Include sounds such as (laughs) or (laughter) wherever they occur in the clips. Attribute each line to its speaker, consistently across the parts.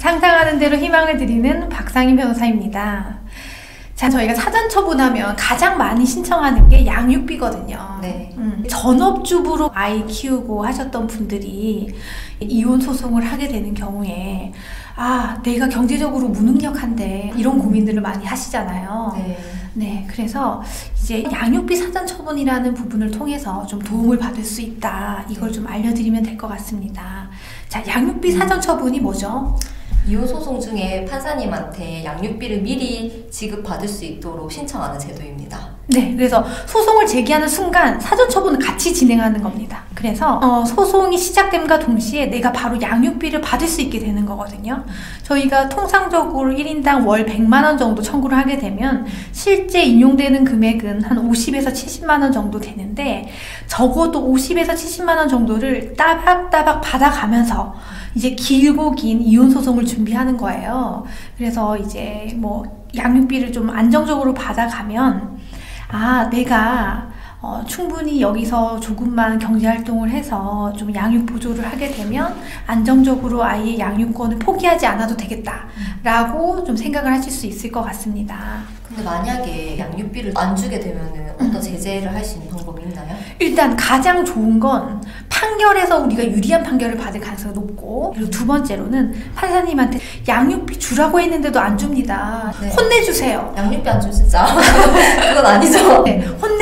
Speaker 1: 상상하는 대로 희망을 드리는 박상희 변호사입니다. 자, 저희가 사전 처분하면 가장 많이 신청하는 게 양육비거든요.
Speaker 2: 네.
Speaker 1: 음, 전업주부로 아이 키우고 하셨던 분들이 이혼 소송을 하게 되는 경우에 아, 내가 경제적으로 무능력한데 이런 고민들을 많이 하시잖아요.
Speaker 2: 네.
Speaker 1: 네, 그래서 이제 양육비 사전 처분이라는 부분을 통해서 좀 도움을 받을 수 있다. 이걸 좀 알려드리면 될 것 같습니다. 자, 양육비 사전 처분이 뭐죠?
Speaker 2: 이혼 소송 중에 판사님한테 양육비를 미리 지급받을 수 있도록 신청하는 제도입니다.
Speaker 1: 네, 그래서 소송을 제기하는 순간 사전 처분을 같이 진행하는 겁니다. 그래서 어, 소송이 시작됨과 동시에 내가 바로 양육비를 받을 수 있게 되는 거거든요. 저희가 통상적으로 1인당 월 100만 원 정도 청구를 하게 되면 실제 인용되는 금액은 한 50에서 70만 원 정도 되는데 적어도 50에서 70만 원 정도를 따박따박 받아가면서 이제 길고 긴 이혼 소송을 준비하는 거예요. 그래서 이제 뭐 양육비를 좀 안정적으로 받아가면 아, 내가 어, 충분히 여기서 조금만 경제 활동을 해서 좀 양육 보조를 하게 되면 안정적으로 아이의 양육권을 포기하지 않아도 되겠다라고 좀 생각을 하실 수 있을 것 같습니다.
Speaker 2: 근데 만약에 양육비를 안 주게 되면 어떤 제재를 할 수 있는 방법이 있나요?
Speaker 1: 일단 가장 좋은 건 판결에서 우리가 유리한 판결을 받을 가능성이 높고 그리고 두 번째로는 판사님한테 양육비 주라고 했는데도 안 줍니다.
Speaker 2: 네.
Speaker 1: 혼내주세요.
Speaker 2: 양육비 안 주면 진짜 (laughs) 그건 아니죠.
Speaker 1: 네,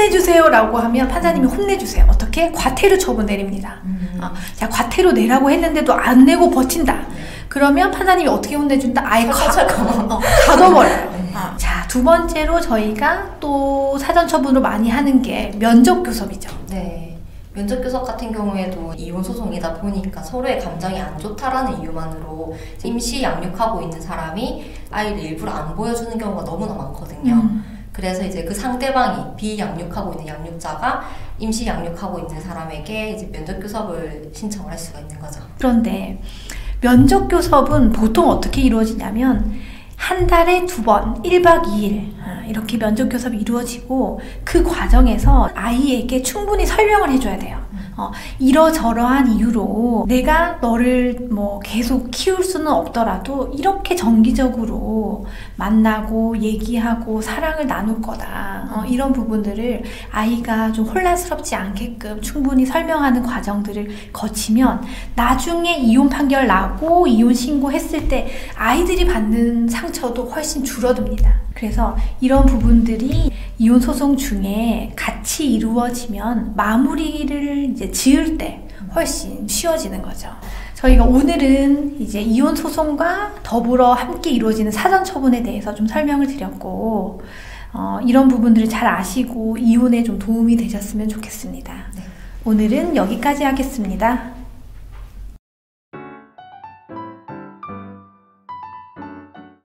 Speaker 1: 혼내주세요라고 하면 판사님이 혼내주세요. 어떻게? 과태료 처분 내립니다.
Speaker 2: 음.
Speaker 1: 어, 자, 과태료 내라고 했는데도 안 내고 버틴다. 그러면 판사님이 어떻게 혼내준다? 아예 가. 어, 가둬버려요. (laughs)
Speaker 2: 네.
Speaker 1: 어, 자, 두 번째로 저희가 또 사전 처분으로 많이 하는 게 면접 교섭이죠.
Speaker 2: 네. 면접 교섭 같은 경우에도 이혼 소송이다 보니까 서로의 감정이 안 좋다라는 이유만으로 임시 양육하고 있는 사람이 아이를 일부러 안 보여주는 경우가 너무나 많거든요.
Speaker 1: 음.
Speaker 2: 그래서 이제 그 상대방이 비양육하고 있는 양육자가 임시 양육하고 있는 사람에게 이제 면접 교섭을 신청을 할 수가 있는 거죠.
Speaker 1: 그런데 면접 교섭은 보통 어떻게 이루어지냐면 한 달에 두 번, 1박 2일 아, 이렇게 면접 교섭이 이루어지고 그 과정에서 아이에게 충분히 설명을 해줘야 돼요. 어, 이러저러한 이유로 내가 너를 뭐 계속 키울 수는 없더라도 이렇게 정기적으로 만나고 얘기하고 사랑을 나눌 거다. 어, 이런 부분들을 아이가 좀 혼란스럽지 않게끔 충분히 설명하는 과정들을 거치면 나중에 이혼 판결 나고 이혼 신고했을 때 아이들이 받는 상처도 훨씬 줄어듭니다. 그래서 이런 부분들이 이혼 소송 중에 같이 이루어지면 마무리를 이제 지을 때 훨씬 쉬워지는 거죠. 저희가 오늘은 이제 이혼 소송과 더불어 함께 이루어지는 사전 처분에 대해서 좀 설명을 드렸고, 어, 이런 부분들을 잘 아시고 이혼에 좀 도움이 되셨으면 좋겠습니다.
Speaker 2: 네.
Speaker 1: 오늘은 여기까지 하겠습니다.